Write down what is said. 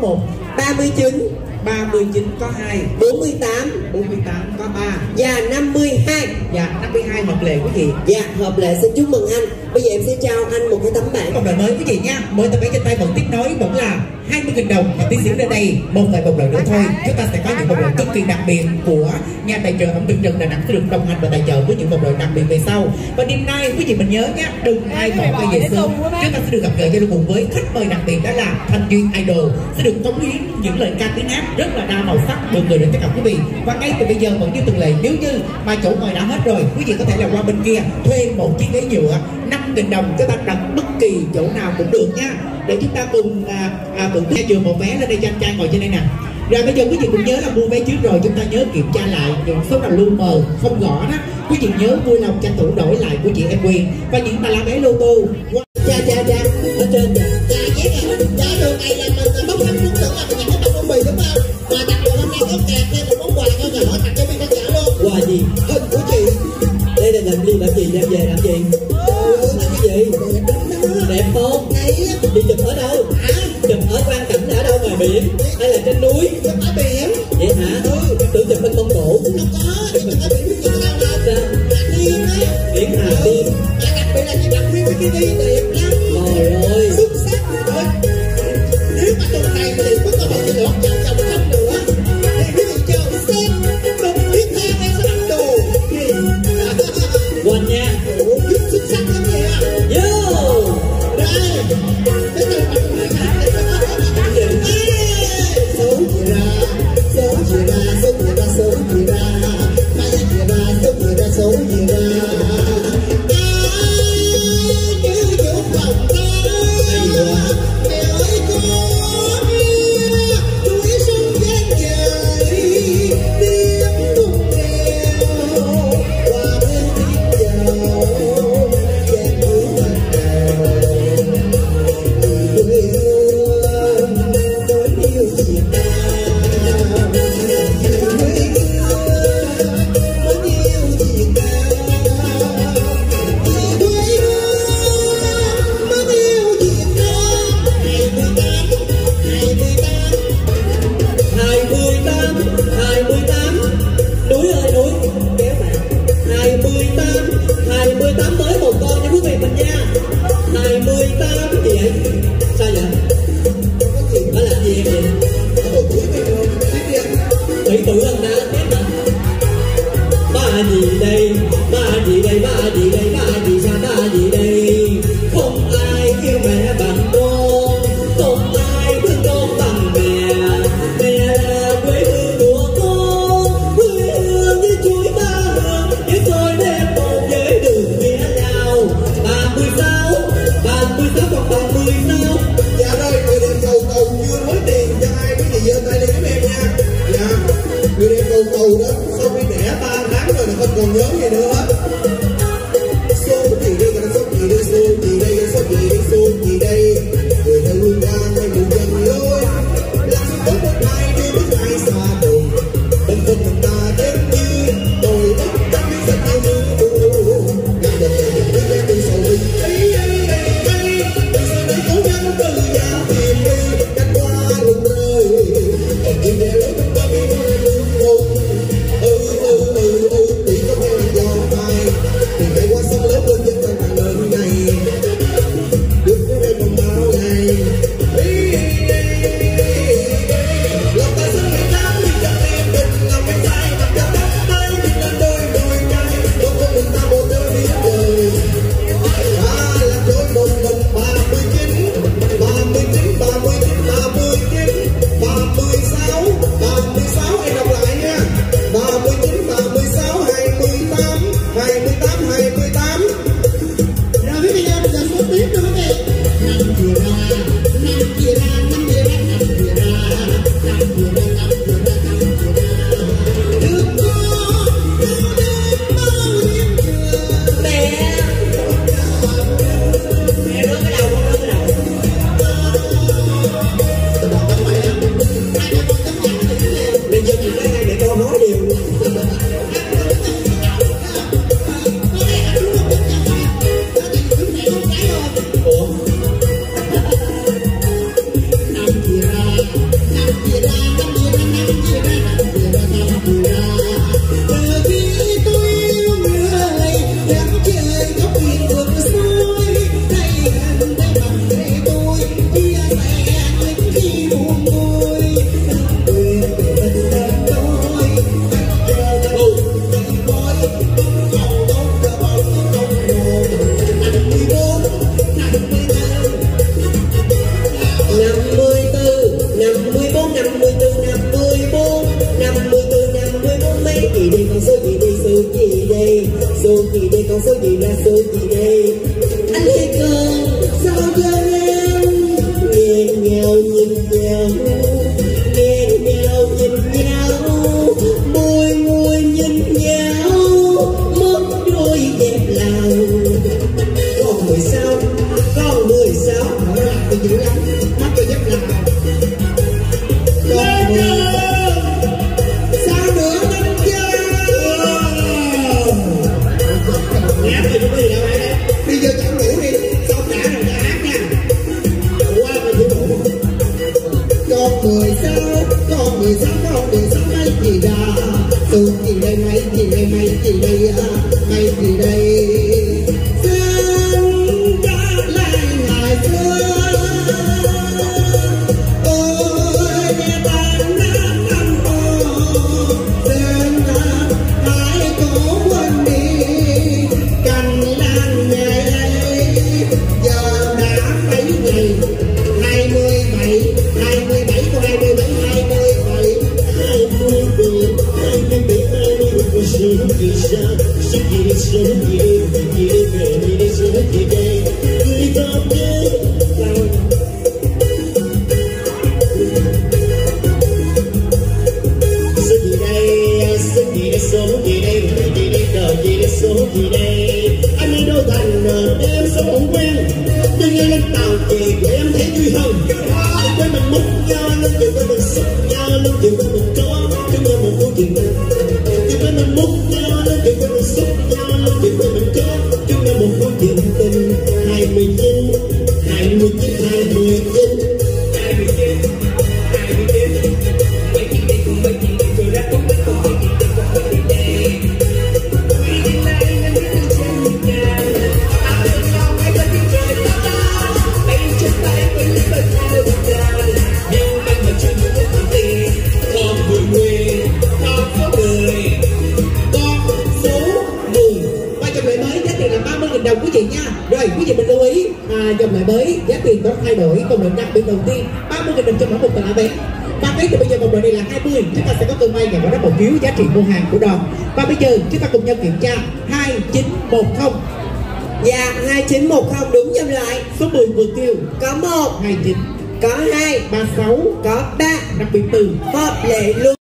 một 39 39 có 2 48 48 có 3 và 52 và 52 hợp lệ quý vị. Dạ, hợp lệ. Xin chúc mừng anh. Bây giờ em sẽ trao anh một cái tấm bảng. Một lời mới quý vị nha. Mỗi tấm vé trên tay vẫn tiếp nối vẫn là 20.000 đồng và tiến sĩ ra đây một vài một lần nữa thôi. Chúng ta sẽ có những vòng lần cực kỳ đặc biệt của nhà tài trợ ẩm thực trần đà nẵng sẽ được đồng hành và tài trợ với những vòng lần đặc biệt về sau. Và đêm nay quý vị mình nhớ nhé đừng ai bỏ quay về sớm. Chúng ta sẽ được gặp gỡ giao lưu cùng với khách mời đặc biệt đó là thanh duyên idol. Sẽ được cống hiến những lời ca tiếng hát rất là đa màu sắc mọi người đến tất cả quý vị. Và ngay từ bây giờ vẫn như thường lệ nếu như mà chỗ ngồi đã hết rồi quý vị có thể là qua bên kia thuê một chiếc ghế nhựa 5.000 đồng chúng ta đặt bất kỳ chỗ nào cũng được nha. Để chúng ta cùng à, à, cùng theo trường một vé lên đây cho anh trai ngồi trên đây nè rồi bây giờ quý vị cũng nhớ là mua vé trước rồi chúng ta nhớ kiểm tra lại những số nào lu mờ không rõ đó quý vị nhớ vui lòng tranh thủ đổi lại của chị em quyền và những tà lá vé lô tô Cha cha cha Ở trên cha Dạ cha kìa Dạ đường này là mình bốc thăm trúng tưởng là mình gì đây ba gì đây ba đây söyledi, gaza gire söyledi. quý vị nha. Rồi quý vị mình lưu ý à, dòng lại mới giá tiền có thay đổi còn đội năm biển đầu tiên 30 000 đồng cho mỗi một tờ lá vé và cái thì bây giờ vòng đội này là 20 chúng ta sẽ có tương lai nhà bỏ đáp cổ phiếu giá trị mua hàng của đoàn. Và bây giờ chúng ta cùng nhau kiểm tra 2910 Dạ 2910 đúng dòng lại. Số 10 vừa tiêu Có 1 29 Có 2 36 Có 3 Đặc biệt từ Hợp lệ luôn.